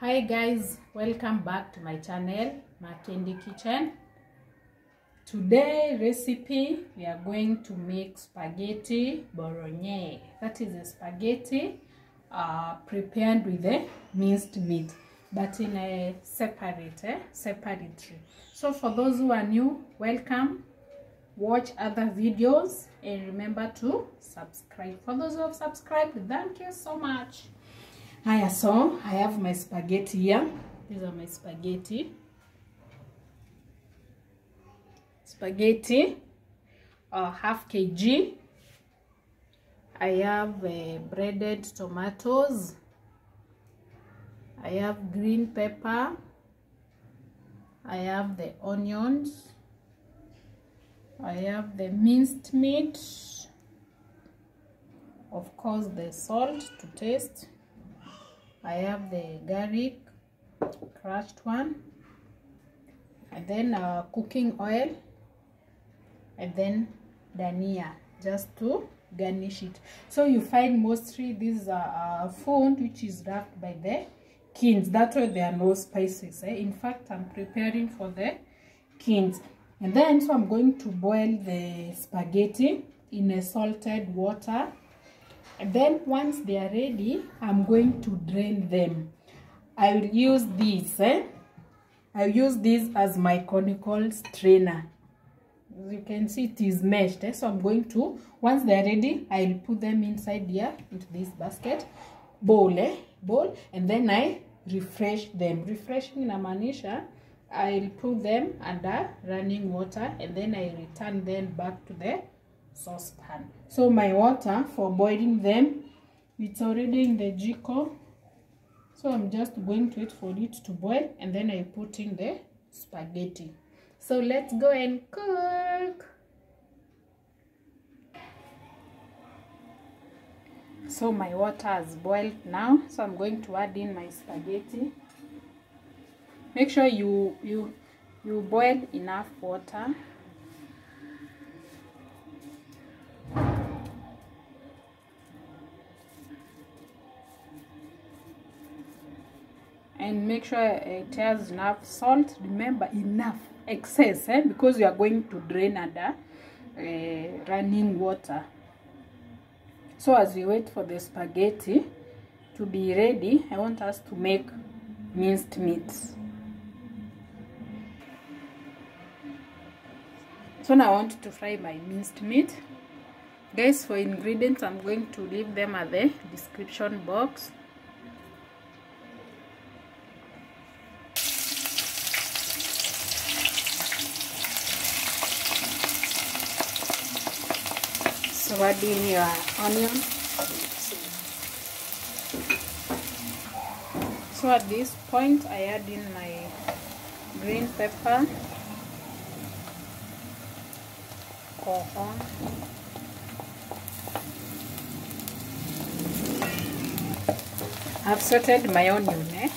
hi guys welcome back to my channel Makendi kitchen. Today recipe we are going to make spaghetti bolognese. That is a spaghetti uh, prepared with the minced meat but in a separate eh, separately so for those who are new welcome. Watch other videos and remember to subscribe. For those who have subscribed thank you so much Haya, so I have my spaghetti here. These are my spaghetti. Spaghetti, uh, half kg. I have uh, breaded tomatoes. I have green pepper. I have the onions. I have the minced meat. Of course, the salt to taste. I have the garlic, crushed one, and then uh, cooking oil, and then dania, just to garnish it. So you find mostly this uh, uh, food which is wrapped by the kings. That's why there are no spices. Eh? In fact, I'm preparing for the kings. And then, so I'm going to boil the spaghetti in a salted water and then once they are ready i'm going to drain them i will use this eh? i use this as my conical strainer as you can see it is meshed eh? so i'm going to once they are ready i'll put them inside here into this basket bowl eh? bowl and then i refresh them refreshing in a inamaanisha i'll put them under running water and then i return them back to the saucepan. So my water for boiling them it's already in the jiko. So i'm just going to wait for it to boil and then i put in the spaghetti. So let's go and cook. So my water has boiled now. So i'm going to add in my spaghetti. Make sure you you you boil enough water and make sure it has enough salt. Remember enough excess eh? because you are going to drain under uh, running water. So as we wait for the spaghetti to be ready i want us to make minced meat. So now i want to fry my minced meat. Guys for ingredients i'm going to leave them at the description box so add in your onion? So at this point i add in my green pepper. I've sorted my onion eh?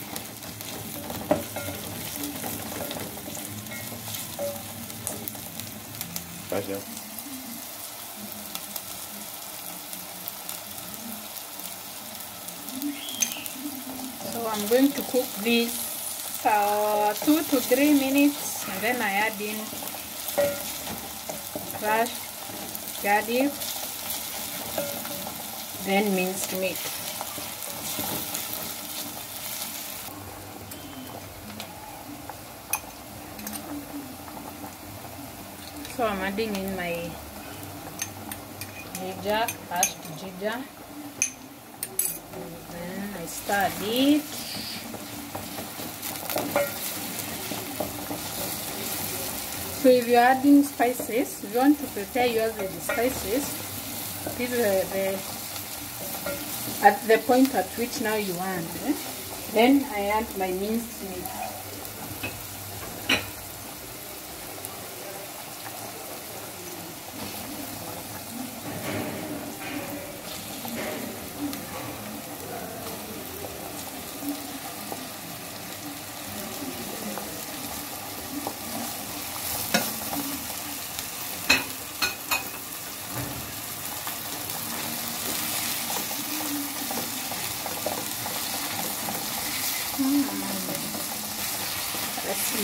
Gracias. So I'm going to cook this uh, two to three minutes and then I add in crushed garlic, then minced meat. So I'm adding in my ginger, crushed ginger. And it. So if you're adding spices, you want to prepare with the spices, this is the, the at the point at which now you want. Eh? Then I add my minced meat.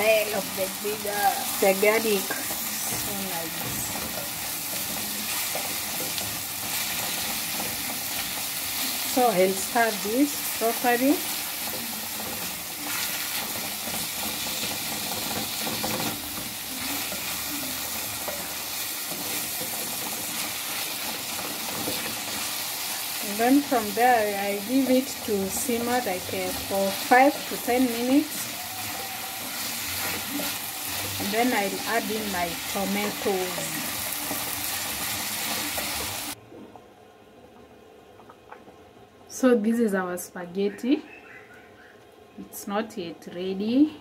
Smell of the bigger, the garlic. So nice. So I'll start this properly. And then from there I leave it to simmer like uh, for 5 to 10 minutes. Then I'll add in my tomatoes. So this is our spaghetti. It's not yet ready.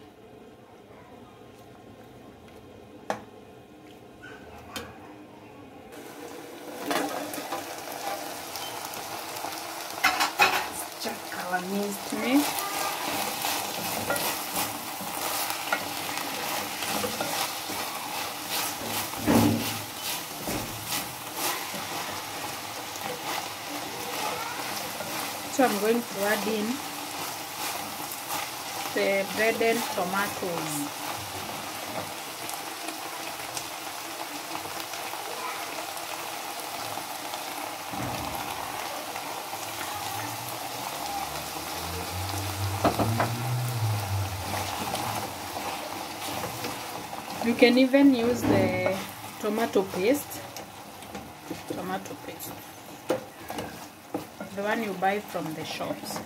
Check our minced meat. Eh? So I'm going to add in the breaded tomatoes. You can even use the tomato paste. Tomato paste the one you buy from the shops.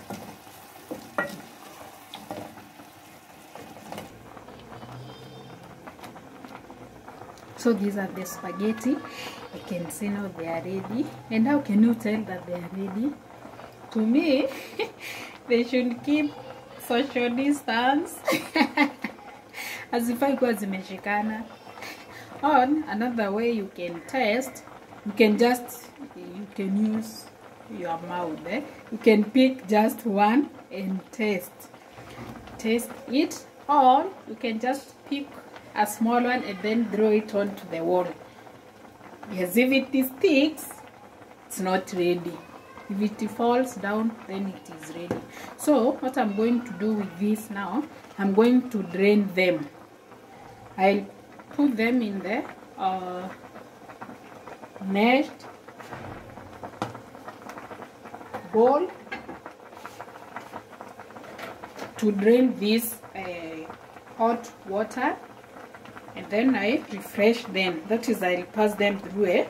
So these are the spaghetti. You can see now they are ready. And how can you tell that they are ready? To me, they should keep social distance. As if Hazifai kuwa zimeshikana. On another way you can test, you can just, you can use your mouth eh? you can pick just one and taste. Taste it or you can just pick a small one and then throw it onto the wall. Yes if it sticks it's not ready. If it falls down then it is ready. So what i'm going to do with this now i'm going to drain them. I'll put them in the uh, bowl to drain this uh, hot water and then I refresh them. That is I'll pass them through a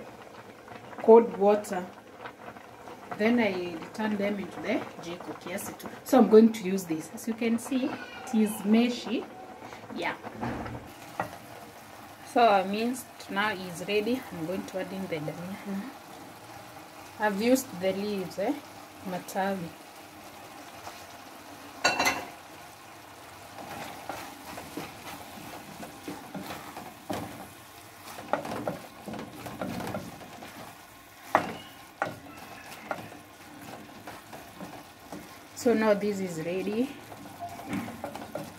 cold water. Then I return them into the jiko kiasi so I'm going to use this. As you can see it is meshy. Yeah. So our minced now is ready. I'm going to add in the dania. I've used the leaves eh matawi. So now this is ready.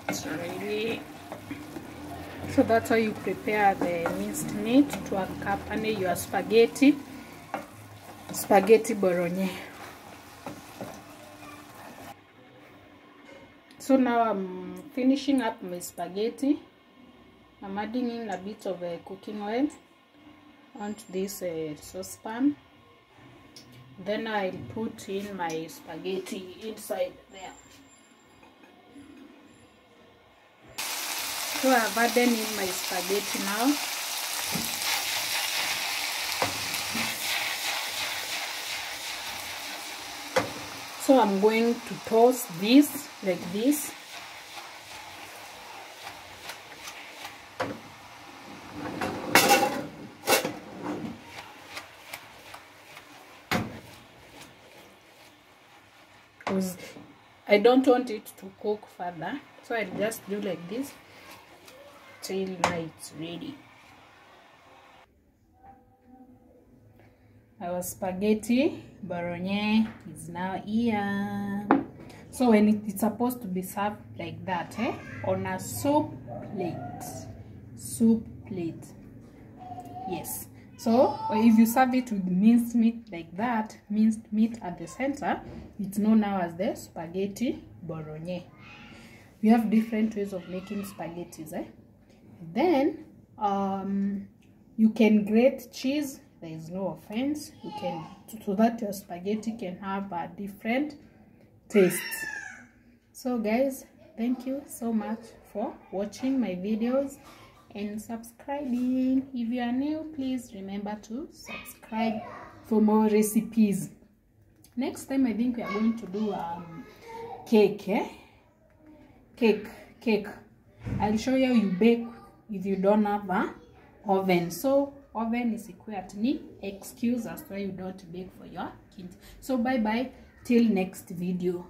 It's ready. So that's how you prepare the minced meat to accompany your spaghetti. Spaghetti bolognese so now I'm finishing up my spaghetti. I'm adding in a bit of uh, cooking oil onto this uh, saucepan. Then I'll put in my spaghetti inside there. So I've added in my spaghetti now so I'm going to toss this like this. Because I don't want it to cook further so I'll just do like this till it's ready our spaghetti bolognese is now here. So when it, it's supposed to be served like that eh on a soup plate. Soup plate. Yes. So if you serve it with minced meat like that minced meat at the center it's known now as the spaghetti bolognese we have different ways of making spaghettis eh? then um, you can grate cheese there is no offense. You can so that your spaghetti can have a different taste. So guys thank you so much for watching my videos and subscribing. If you are new please remember to subscribe for more recipes. Next time i think we are going to do um cake eh? cake cake. I'll show you how you bake if you don't have a oven. So oven is equipped ni excuse as why you don't bake for your kids. So bye bye till next video